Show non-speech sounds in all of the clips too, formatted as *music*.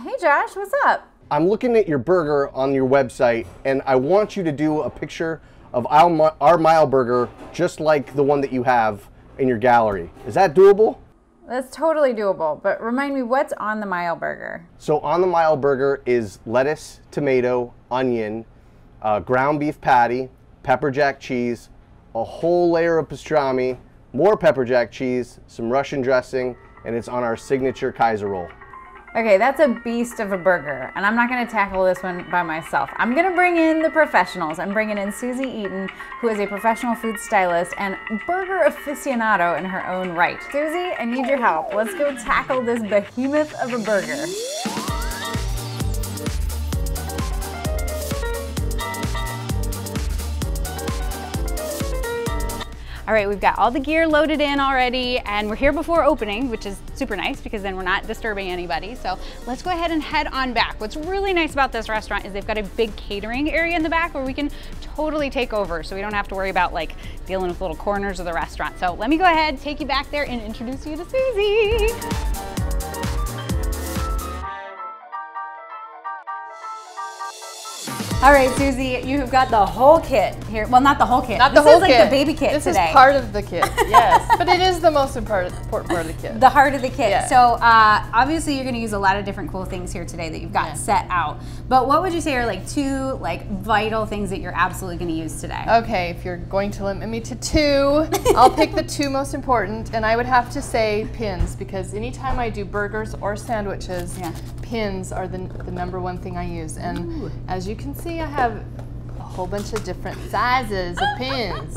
Hey Josh, what's up? I'm looking at your burger on your website, and I want you to do a picture of our, our mile burger just like the one that you have in your gallery. Is that doable? That's totally doable, but remind me what's on the mile burger? So on the mile burger is lettuce, tomato, onion, uh, ground beef patty, pepper jack cheese, a whole layer of pastrami, more pepper jack cheese, some Russian dressing, and it's on our signature Kaiser roll. Okay, that's a beast of a burger, and I'm not gonna tackle this one by myself. I'm gonna bring in the professionals. I'm bringing in Suzy Eaton, who is a professional food stylist and burger aficionado in her own right. Suzy, I need your help. Let's go tackle this behemoth of a burger. All right, we've got all the gear loaded in already and we're here before opening, which is super nice because then we're not disturbing anybody. So let's go ahead and head on back. What's really nice about this restaurant is they've got a big catering area in the back where we can totally take over so we don't have to worry about like dealing with little corners of the restaurant. So let me go ahead, take you back there and introduce you to Suzy. All right, Suzy, you've got the whole kit here. Well, not the whole kit. Not this the whole is kit. like the baby kit this today. is part of the kit, *laughs* yes. but it is the most important part of the kit. The heart of the kit. Yeah. So uh, obviously you're going to use a lot of different cool things here today that you've got Yeah. set out. But what would you say are like two like vital things that you're absolutely going to use today? Okay, if you're going to limit me to two, I'll pick the two most important, and I would have to say pins because anytime I do burgers or sandwiches, Yeah. Pins are the, the number one thing I use. And as you can see, I have a whole bunch of different sizes of pins.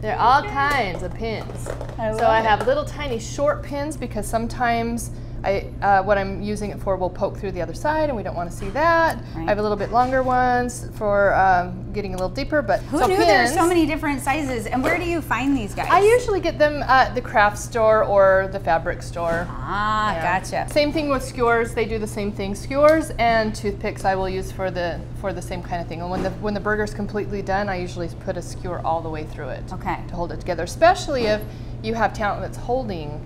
There are all kinds of pins. I so I it. have little tiny short pins because sometimes I, uh, what I'm using it for will poke through the other side, and we don't want to see that. Right. I have a little bit longer ones for um, getting a little deeper, but Who so knew there were so many different sizes? And where do you find these guys? I usually get them at the craft store or the fabric store. Ah, Yeah. gotcha. Same thing with skewers. They do the same thing. Skewers and toothpicks I will use for the for the same kind of thing. And when the when the burger's completely done, I usually put a skewer all the way through it. Okay. To hold it together, especially if you have talent that's holding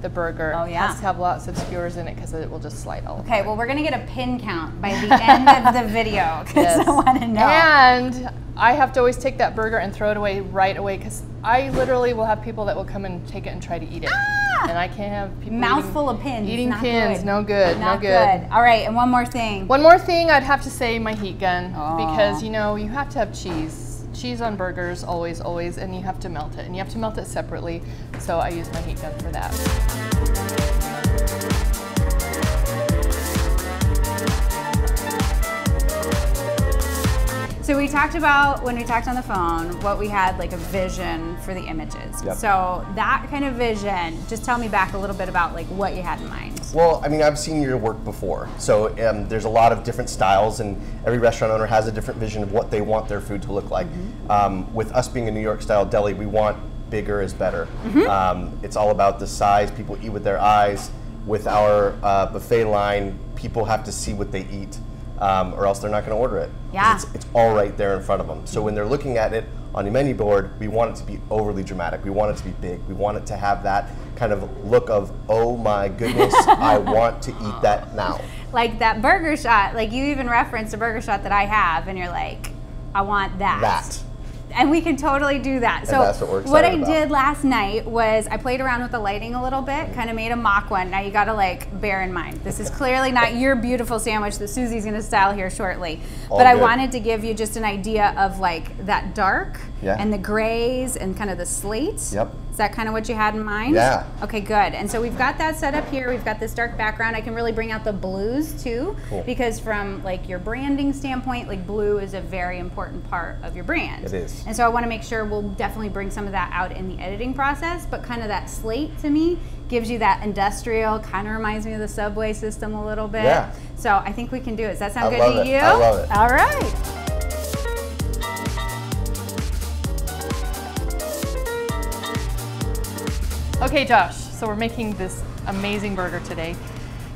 the burger. Oh, It yeah. has to have lots of skewers in it because it will just slide all Okay, well we're gonna get a pin count by the end of the video because Yes. *laughs* I want to know. And I have to always take that burger and throw it away right away because I literally will have people that will come and take it and try to eat it. Ah! And I can't have people Mouthful eating, of pins. Eating not pins, good. no good, Not no good. All right, and one more thing. One more thing, I'd have to say my heat gun Aw. because you know you have to have cheese. Cheese on burgers, always, always, and you have to melt it, and you have to melt it separately. So I use my heat gun for that. So we talked about when we talked on the phone what we had like a vision for the images. Yep. So that kind of vision, just tell me back a little bit about like what you had in mind. Well, I mean, I've seen your work before. So um, there's a lot of different styles, and every restaurant owner has a different vision of what they want their food to look like. Um, with us being a New York style deli, we want bigger is better. Um, it's all about the size. People eat with their eyes. With our uh, buffet line, people have to see what they eat, um, or else they're not going to order it. Yeah. It's, it's all right there in front of them. So when they're looking at it on your menu board, we want it to be overly dramatic. We want it to be big. We want it to have that kind of look of, oh my goodness, I *laughs* want to eat that now. Like that burger shot, like you even referenced a burger shot that I have, and you're like, I want that. That. And we can totally do that. so that's what I about. did last night was I played around with the lighting a little bit, kind of made a mock one. Now you got to like bear in mind, this is clearly not your beautiful sandwich that Suzy's going to style here shortly. All but I wanted to give you just an idea of like that dark Yeah. and the grays and kind of the slates. Yep. Is that kind of what you had in mind? Yeah. Okay, good. And so we've got that set up here. We've got this dark background. I can really bring out the blues too, Cool. because from like your branding standpoint, like blue is a very important part of your brand. It is. And so I want to make sure we'll definitely bring some of that out in the editing process, but kind of that slate to me gives you that industrial, kind of reminds me of the subway system a little bit. Yeah. So I think we can do it. Does that sound I good love to it. you? I love it. All right. Okay, Josh, so we're making this amazing burger today.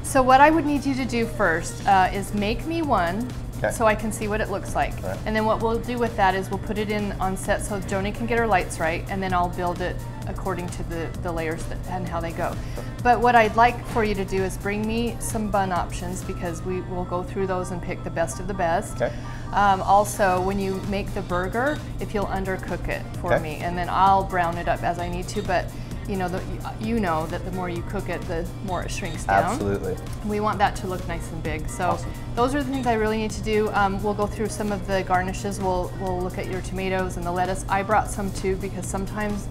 So what I would need you to do first uh, is make me one Okay. so I can see what it looks like. Right. And then what we'll do with that is we'll put it in on set so Joanie can get her lights right, and then I'll build it according to the, the layers that, and how they go. But what I'd like for you to do is bring me some bun options because we will go through those and pick the best of the best. Okay. Um, also, when you make the burger, if you'll undercook it for Okay. me, and then I'll brown it up as I need to. But you know, the, you know that the more you cook it, the more it shrinks down. Absolutely. We want that to look nice and big. So Awesome. those are the things I really need to do. Um, we'll go through some of the garnishes. We'll we'll look at your tomatoes and the lettuce. I brought some too because sometimes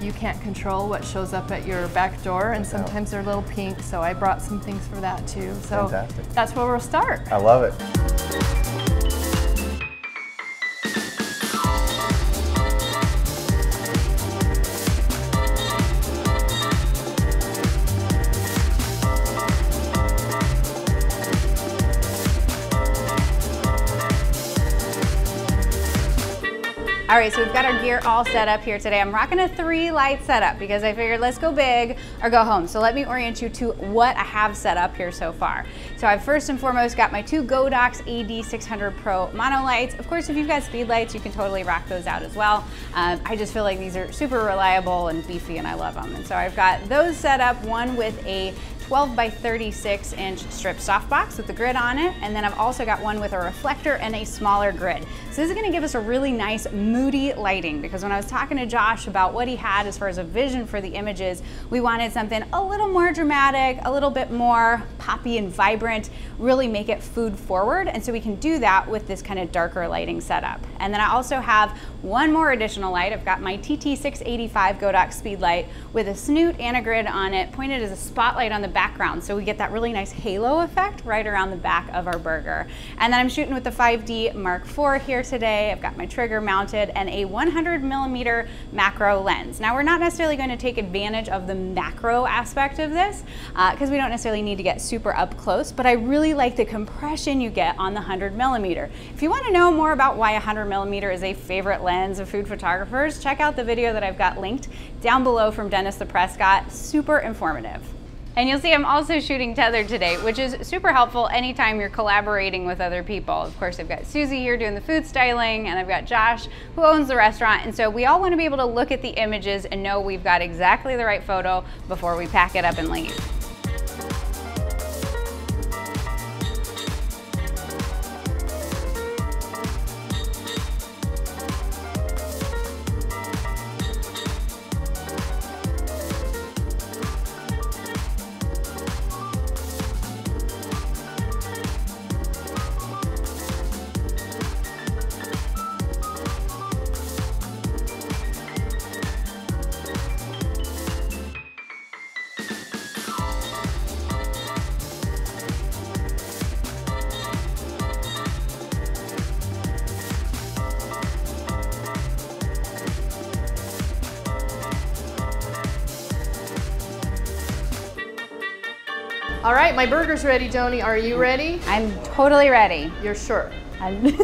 you can't control what shows up at your back door, and sometimes they're a little pink. So I brought some things for that too. So Fantastic. that's where we'll start. I love it. All right, so we've got our gear all set up here today. I'm rocking a three light setup because I figured let's go big or go home. So let me orient you to what I have set up here so far. So I've first and foremost got my two Godox AD600 Pro mono lights. Of course, if you've got speed lights, you can totally rock those out as well. Um, I just feel like these are super reliable and beefy and I love them. And so I've got those set up, one with a 12 by 36 inch strip softbox with the grid on it. And then I've also got one with a reflector and a smaller grid. So this is gonna give us a really nice moody lighting because when I was talking to Josh about what he had as far as a vision for the images, we wanted something a little more dramatic, a little bit more poppy and vibrant, really make it food forward. And so we can do that with this kind of darker lighting setup. And then I also have one more additional light. I've got my TT685 Godox speed light with a snoot and a grid on it, pointed as a spotlight on the background. So we get that really nice halo effect right around the back of our burger. And then I'm shooting with the 5D Mark IV here today. I've got my trigger mounted and a 100 millimeter macro lens. Now we're not necessarily going to take advantage of the macro aspect of this uh, because we don't necessarily need to get super up close, but I really like the compression you get on the 100 millimeter. If you want to know more about why 100 millimeter is a favorite lens of food photographers, check out the video that I've got linked down below from Dennis the Prescott. Super informative. And you'll see I'm also shooting tethered today, which is super helpful anytime you're collaborating with other people. Of course, I've got Suzy here doing the food styling, and I've got Josh who owns the restaurant. And so we all want to be able to look at the images and know we've got exactly the right photo before we pack it up and leave. All right, my burger's ready, Joanie. Are you ready? I'm totally ready. You're sure. I'm, *laughs*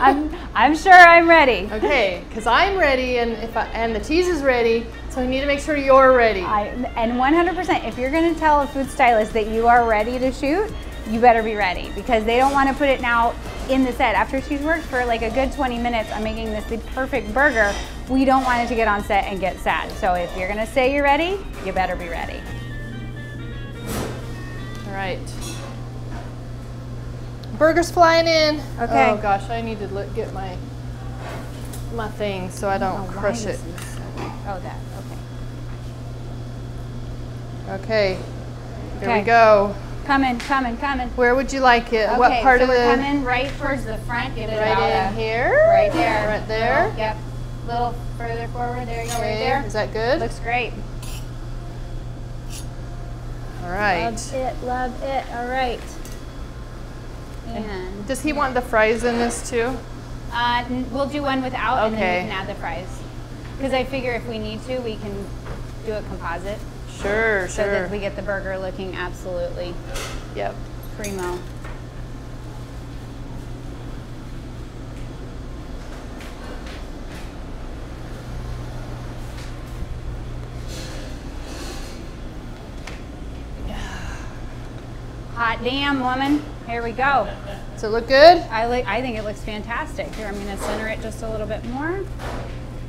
I'm, I'm sure I'm ready. Okay, because I'm ready, and if I, and the cheese is ready, so we need to make sure you're ready. I, and 100%, if you're gonna tell a food stylist that you are ready to shoot, you better be ready because they don't wanna put it now in the set. After she's worked for like a good 20 minutes on making this the perfect burger, we don't want it to get on set and get sad. So if you're gonna say you're ready, you better be ready. All right. Burger's flying in. Okay. Oh gosh, I need to look, get my my thing so I don't oh, crush it. Oh, that, okay. Okay. Here Okay. we go. Coming, coming, coming. Where would you like it? Okay, what part so of the? we're coming right towards the front. Give it about right a, in here. Right there. Right there. Little- Yep. A little further forward. There you go, right there. Is that good? Looks great. All right. Love it, love it. All right. And Does he want the fries in this too? uh, we'll do one without, and then we can add the fries. Because I figure if we need to, we can do a composite Sure, so sure. that we get the burger looking absolutely Yep. primo. Damn, woman. Here we go. Does it look good? I like. I think it looks fantastic. Here, I'm gonna center it just a little bit more.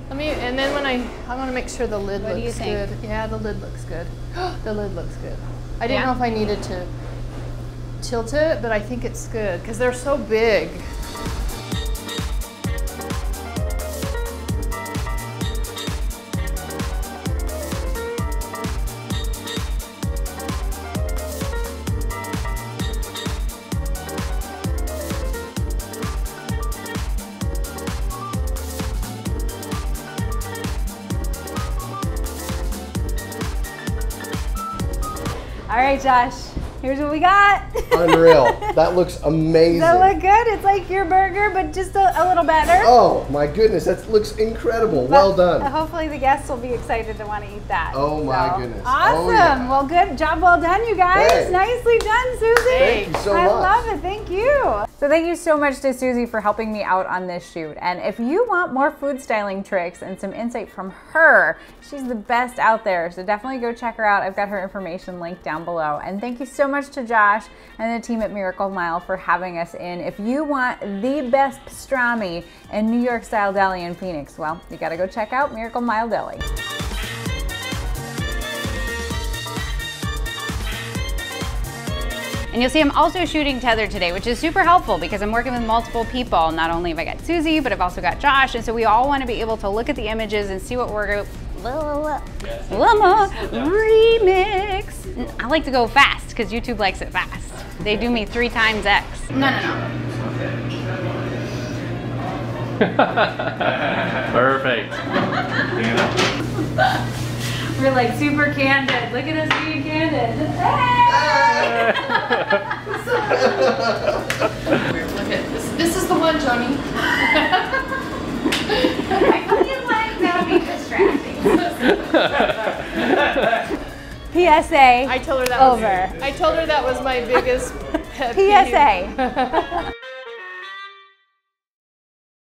Let me, and then when I, I want to make sure the lid What looks good. Yeah, the lid looks good. *gasps* the lid looks good. I didn't Yeah? know if I needed to tilt it, but I think it's good because they're so big. Right, Josh. Here's what we got. *laughs* Unreal. that looks amazing. Does that look good? It's like your burger, but just a, a little better. oh my goodness, that looks incredible. Well done. Uh, hopefully the guests will be excited to want to eat that. Oh my goodness. Oh, Awesome. yeah. Well, good job. Well done, you guys. Hey. Nicely done, Suzy. Thank you so I much. I love it. Thank you. So thank you so much to Suzy for helping me out on this shoot. And if you want more food styling tricks and some insight from her, she's the best out there. So definitely go check her out. I've got her information linked down below. And thank you so much to Josh and the team at Miracle Mile for having us in. If you want the best pastrami and New York style deli in Phoenix, well, you got to go check out Miracle Mile Deli. And you'll see I'm also shooting tethered today, which is super helpful because I'm working with multiple people. Not only have I got Suzy, but I've also got Josh. And so we all want to be able to look at the images and see what we're going Llama remix. I like to go fast because YouTube likes it fast. They do me three times X. No, no, no. *laughs* Perfect. We're like super candid. Look at us being candid. Hey! *laughs* Look at this. This is the one, Johnny. *laughs* I feel like that'll be distracting. *laughs* PSA. I told her that Over. was. I told her that was my biggest. *laughs* PSA. *laughs*